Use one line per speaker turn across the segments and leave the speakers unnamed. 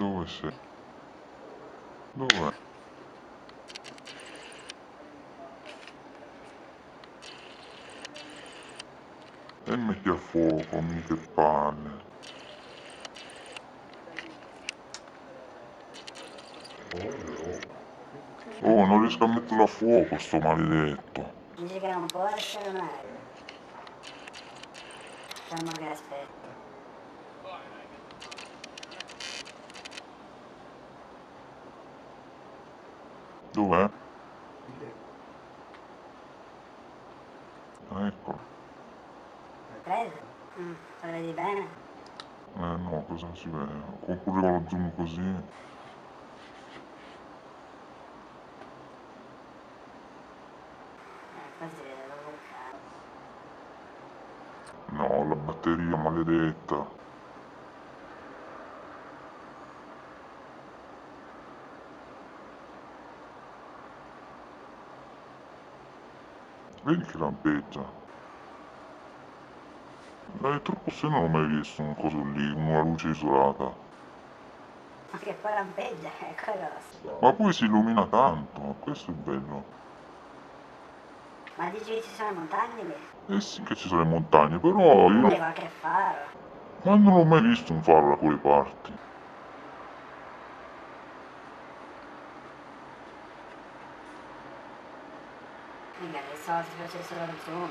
Dove sei? Dov'è? E metti a fuoco, mica palle. Oh, non riesco a metterlo a fuoco, sto maledetto.
Dice che non può essere mai. Facciamo che aspetta.
Dov'è? Ah, Eccolo.
Preso? Mm, lo vedi bene?
Eh no, cosa si vede? Oppure con lo zoom così.
Eh.
No, la batteria maledetta. Vedi che lampeggia. È troppo se non ho mai visto un coso lì, una luce isolata.
Ma che poi lampeggia, è quello.
Ma poi si illumina tanto, questo è bello.
Ma dici che ci sono montagne lì?
Eh sì che ci sono le montagne, però io...
Hai qualche faro?
Ma non ho mai visto un faro da quelle parti.
Mica pensavo si facessero lo zoom.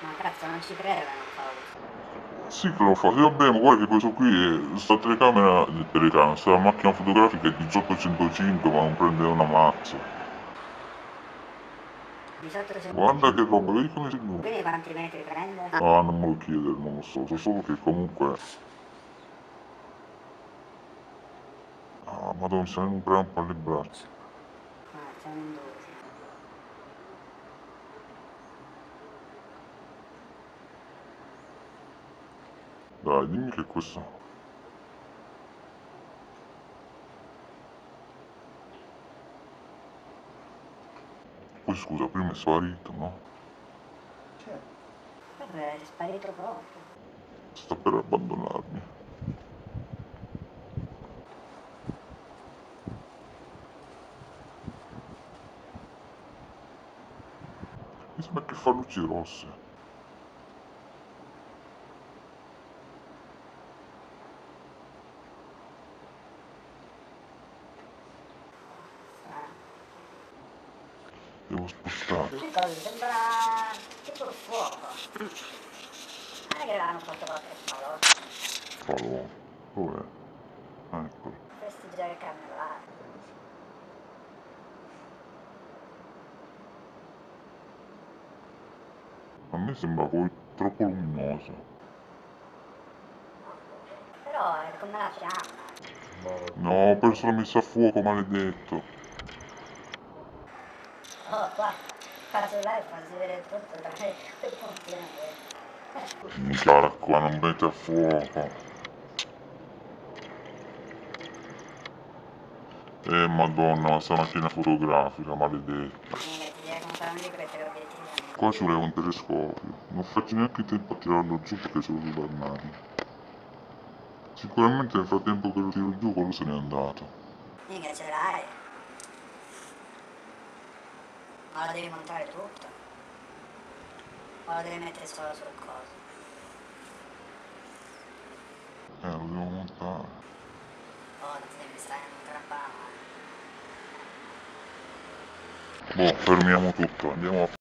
Ma cazzo non ci credo che non fa lo zoom.
Sì che lo fa, sì, vabbè, guarda che questo qui è sta telecamera, eh, telecamera, sta macchina fotografica è 1805, ma non prende una mazza.
18 secondi.
Guarda che roba, vedi come si illumina.
Quindi quanti metri prende?
Ah, non me lo chiedere, non lo so, so solo che comunque... Ah, madonna, se ne prende un po' le braccia.
Ah, c'è un
Dai, dimmi che questo... Poi scusa, prima è sparito, no?
Guarda, è sparito proprio.
Sta per abbandonarmi. Mi sembra che fa luci rosse. Devo spostare.
Che cosa? Sembra tipo il fuoco. Non è che l'hanno fatto qualche falò.
Falò. Dov'è? Eccolo.
Festeggiare il carnevale.
A me sembra poi troppo luminoso.
Però è come la fiamma.
No, ho perso la messa a fuoco, maledetto.
Funzioni.
Minchia, qua non mette a fuoco. Eh, madonna, sta macchina fotografica, maledetta. Qua ci voleva un telescopio. Non faccio neanche tempo a tirarlo giù perché sono sull'armadio. Sicuramente nel frattempo che lo tiro giù quello se n'è andato.
Mica ce. Ma lo devi montare tutto. O lo devi mettere solo sul coso.
Eh, lo devo montare.
Oh, non ti devi stare in un trappano.
Boh, fermiamo tutto, andiamo a